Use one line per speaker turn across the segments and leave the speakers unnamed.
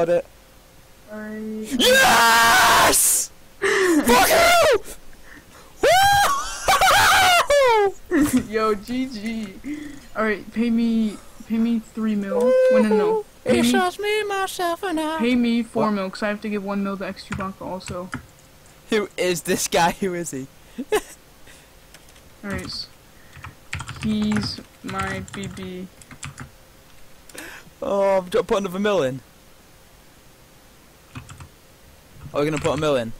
got it.
Alright.
Yes! Fuck you!
Yo, GG. Alright, pay me, pay me three mil. Wait, no, no. Pay
It's
me,
just me, myself, and I.
pay me four
What?
mil, because I have to give one mil to X2 Banco also.
Who is this guy? Who is he?
Alright. He's my BB.
Oh, I've got put another mill in. Are we gonna put a mill in?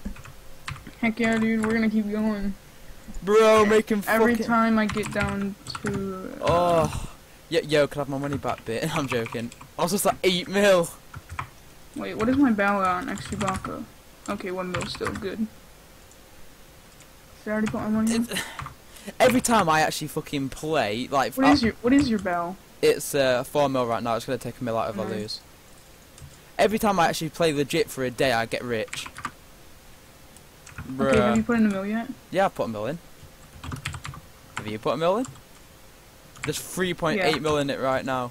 Heck yeah, dude, we're gonna keep going.
Bro, making
Every
fucking...
time I get down to. uh,
Oh. Yo, yo, can I have my money back, bit? I'm joking. I was just like 8 mil.
Wait, what is my ballot on X2 Banco? Okay, one mil still good. Did I already put my money in?
Every time I actually fucking play, like,
What
I-
is your What is your bell?
it's uh, 4 mil right now, it's gonna take a mil out if I lose. Every time I actually play legit for a day, I get rich.
Okay, have you put in a mill yet?
Yeah, I put a mil in. Have you put a mil in? There's 3.8
Yeah.
mil in it right now.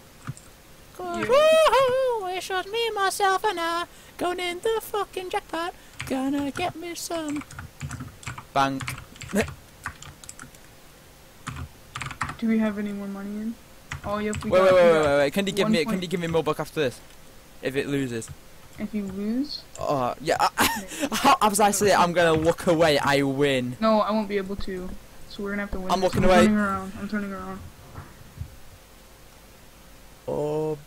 Yeah.
Woohoo! It's just me, myself, and I going in the fucking jackpot. Gonna get me some bank.
Do we have any more money in? Oh, yep, we
Wait, wait, wait, wait, wait, wait. Can you give me? Can you give me more buck after this? If it loses.
If you lose,
Oh yeah. I, as I say, I'm gonna look away. I win.
no, I won't be able to. So we're gonna have to win.
I'm
this.
looking
I'm
away.
Turning around. I'm turning around.
Oh.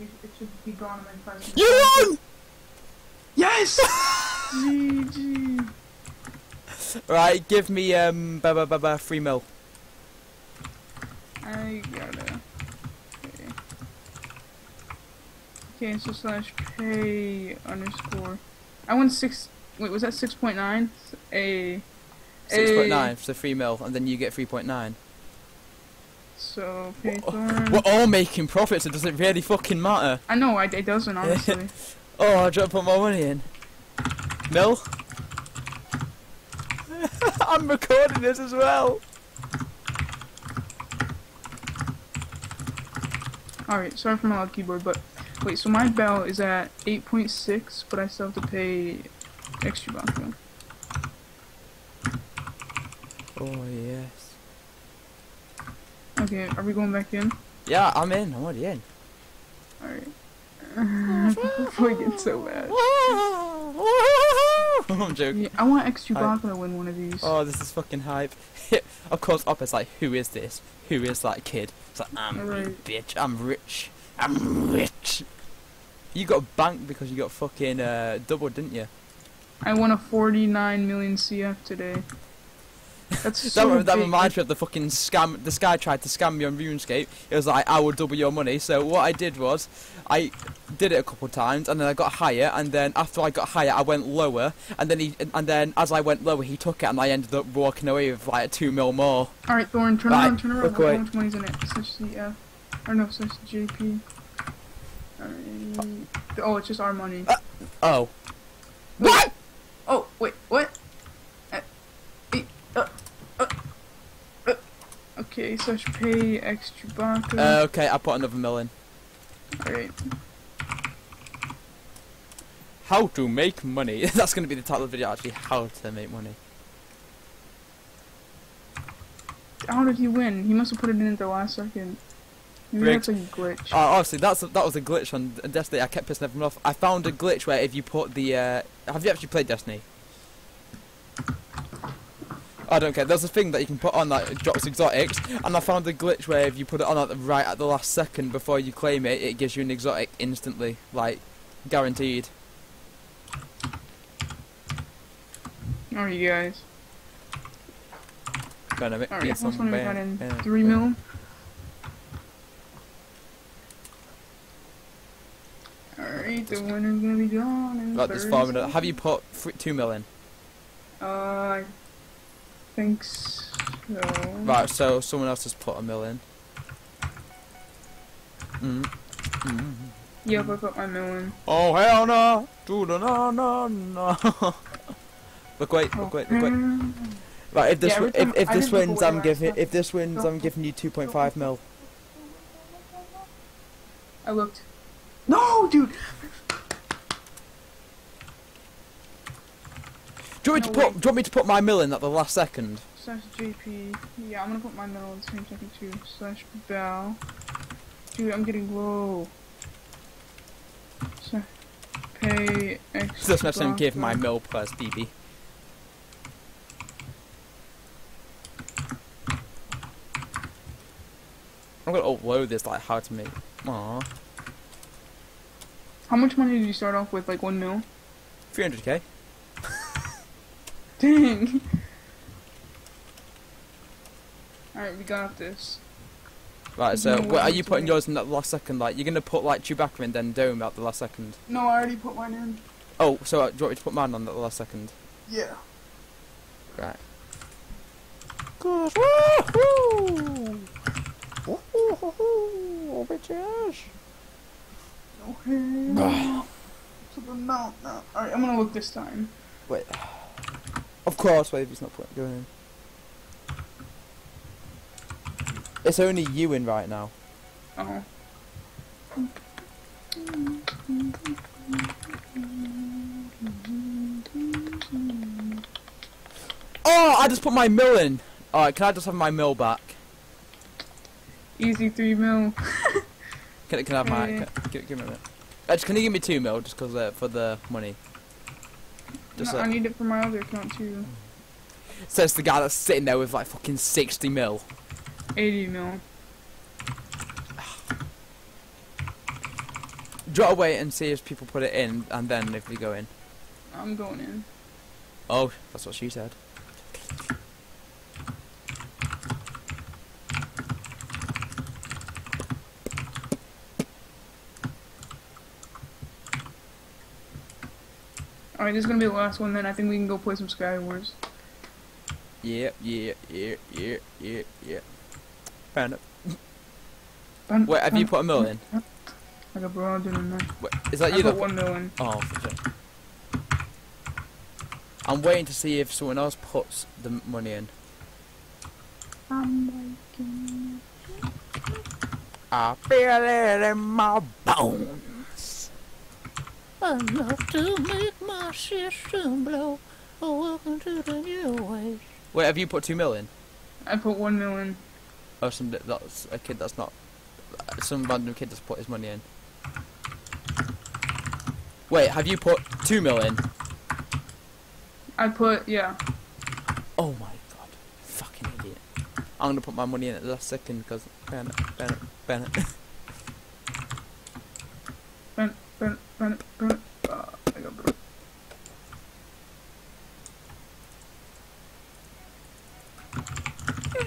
It should be gone in five.
You won!
Yes! GG.
Right, give me um, ba ba ba ba three mil.
I gotta. Okay. Okay, so slash pay underscore. I won six. Wait, was that six point nine? A.
Six point nine point
a-
nine, so three mil, and then you get three point nine.
So pay
We're all making profits. It doesn't really fucking matter.
I know, I, it doesn't honestly.
Oh, I dropped put more money in. Mil. I'm recording this as well.
Alright, sorry for my loud keyboard, but wait, so my bell is at 8.6, but I still have to pay extra banco.
Oh yes.
Okay, are we going back in?
Yeah, I'm in. I'm already in.
Alright. I get so bad.
I'm joking.
Yeah, I want extra
I-
banco to win one of these.
Oh, this is fucking hype. of course, Oppa's like, who is this? Who is that kid? It's like, I'm you
Alright.
bitch. I'm rich. I'm rich. You got banked because you got fucking uh, doubled, didn't you?
I won a 49 million CF today. That's
that
so
re- that reminds me of the fucking scam. This guy tried to scam me on RuneScape. It was like, I will double your money. So what I did was, I did it a couple of times, and then I got higher, and then after I got higher, I went lower, and then he, and then as I went lower, he took it, and I ended up walking away with like two mil more.
Alright, Thorn, turn
Right,
around, turn around.
look
how much money's in it. Slash CF. Or no, slash JP. Alright. Oh, it's just our money.
Oh.
Wait.
What?
Oh, wait, what? Uh, uh, uh, uh. Okay, slash pay extra.
Uh, okay, I put another mill in.
Alright.
How to make money. That's going to be the title of the video, actually. How to make money.
How did he win? He must have put it in at the last second. That's a glitch.
Oh, obviously, that's that was a glitch on Destiny. I kept pissing everyone off. I found a glitch where if you put the... Uh, have you actually played Destiny? I don't care. There's a thing that you can put on that drops exotics, and I found a glitch where if you put it on at the right at the last second before you claim it, it gives you an exotic instantly, like guaranteed.
Alright, you guys.
Gonna make
Alright,
me
how
some
much we got in? Three mil? Alright, the winner's gonna be in
Got this
30
four. Have you put two mil in?
Uh, I think so.
Right, so someone else has put a mil in. Mm. Mm.
Yep, I put my mil in.
Oh hell no! Do the no no no! look wait, look wait, look wait. Right, if this
Yeah,
if, if this wins, I'm giving if this wins. I'm giving you 2.5 mil.
I looked. No, dude.
Do you want me to put? Do you want me to put my mill in at the last second?
Slash JP. Yeah, I'm gonna put my middle at the same second too. Slash Bell. Dude, I'm getting low. So, pay extra.
Just messing and give my mill plus BB. I'm gonna upload this like how to make. Aww.
How much money did you start off with? Like one mil?
300k.
Dang. Alright, we got this.
Right, so
No
are you putting yours in at the last second? Like, you're gonna put like Chewbacca and then Dome at the last second.
No, I already put mine in.
Oh, so uh, do you want me to put mine on at the last second?
Yeah.
Right. Cause woohoo! Woohoo! Bitches!
Okay. so the no, no. Alright, I'm gonna look this time.
Wait. Of course, wait, he's not putting going in. It's only you in right now.
Oh.
Oh, I just put my mill in. Alright, can I just have my mill back?
Easy three mil.
Can, can I have my... Can, give, give me a minute. Actually, can you give me two mil just because uh, for the money? Just
no,
uh,
I need it for my other account too.
says the guy that's sitting there with like fucking 60 mil.
80 mil.
Do you wait and see if people put it in and then if we go in?
I'm going in.
Oh, that's what she said.
Alright, this is gonna be the last one then. I think we can go play some Sky Wars.
Yeah, yeah, yeah, yeah, yeah, yeah. Found it.
Bun-
Wait, have you put a mill in?
I got broad in there.
Wait, is that
I
you
put
that
one mil in.
Oh, for sure. I'm waiting to see if someone else puts the money in.
I'm liking
I feel it in my bones.
I love to make my system blow. Oh, welcome to the new ways.
Wait, have you put two mil in?
I put one mil in.
Oh, some that's a kid that's not. Some random kid just put his money in. Wait, have you put two mil in?
I put, yeah.
Oh my god, fucking idiot! I'm gonna put my money in at the last second because Bennett, Bennett, Bennett.
Bun, bun, bun, bun. Uh, I got broad.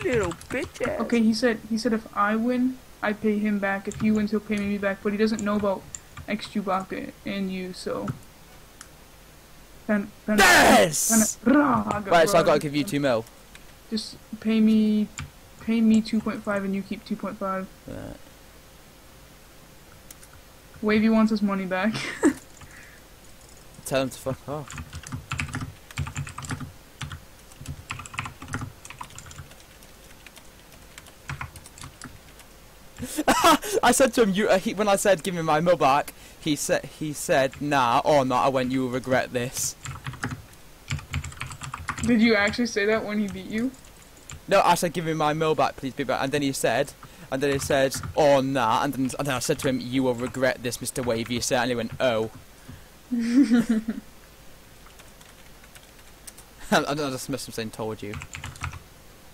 you little bitch ass.
Okay, he said he said if I win, I pay him back. If he wins, he'll pay me back. But he doesn't know about X Chewbacca and you, so. Bun, bun,
Yes!
bun, rah, I got
Right, so I gotta give you two mil.
Just pay me, pay me two point five, and you keep two point five.
Right.
Wavy wants his money back.
Tell him to fuck off. I said to him, "You." Uh, he, when I said, "Give me my mill back," he said, "He said, nah, or not." I went, "You will regret this."
Did you actually say that when he beat you?
No, I said, "Give me my mill back, please, be back." And then he said, and then he said, "Oh, nah," and then, and then I said to him, "You will regret this, Mister Wavy." And he went, "Oh." and I just missed him saying, "Told you."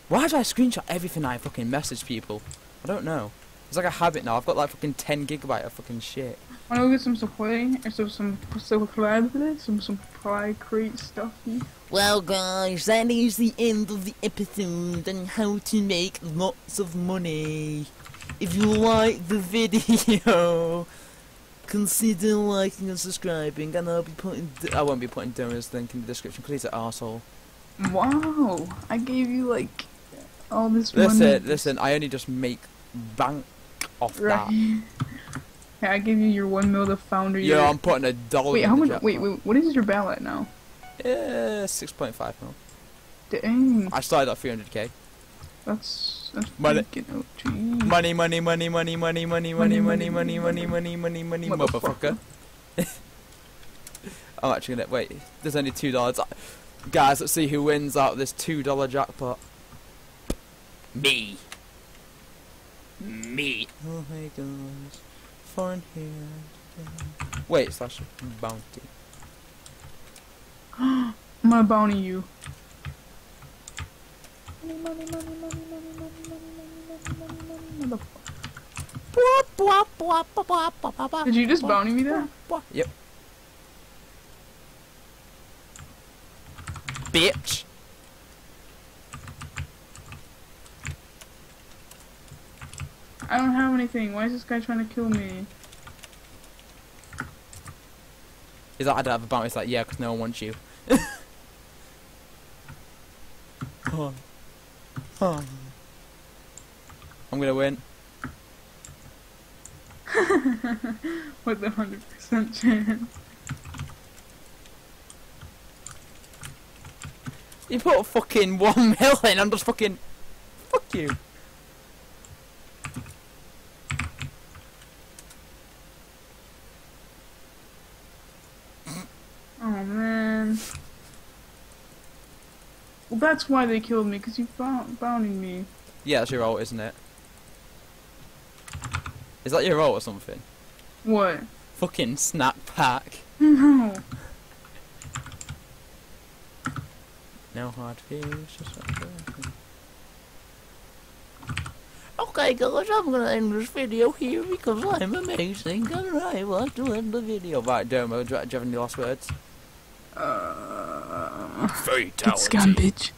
Why do I screenshot everything I fucking message people? I don't know. It's like a habit now. I've got like fucking 10 gigabyte of fucking shit.
Wanna go get some supply or some some some supply some supply crate stuff?
Well, guys, that is the end of the episode on how to make lots of money. If you like the video, consider liking and subscribing, and I'll be putting.
D- I won't be putting Dona's link in the description because he's an arsehole.
Wow, I gave you like all this money.
Listen, listen, I only just make bank off
Right.
that.
Yeah, I gave you your one mil to founder.
Yeah,
your...
I'm putting a dollar
Wait, how much? Wait, wait, what is your ballot now?
Yeah, 6.5 mil.
Dang.
I started at 300k.
That's that's
Money. Money, money, money, money, money, money, money, money, money, money, money, money, money, motherfucker. I'm actually gonna wait. There's only two dollars, guys. Let's see who wins out of this two dollar jackpot. Me. Me. Oh my gosh. Foreign here. Wait, slash bounty.
I'm gonna bounty you. Did you just bounty me there?
Yep. Bitch.
I don't have anything. Why is this guy trying to kill me?
He's like, I don't have a bounty. It's like, yeah, because no one wants you. oh. Oh. I'm gonna win.
With the hundred percent chance.
You put fucking one mil in, I'm just fucking. Fuck you.
Oh man. Well, that's why they killed me, because you found bounting me.
Yeah, that's your ult, isn't it? Is that your ult or something?
What?
Fucking snap pack.
No.
No hard feelings, just like.
Okay guys, I'm gonna end this video here because I'm amazing and I want to end the video.
Right, Domo, do do you have any last words?
Uh,
Fatality. It's Gambage.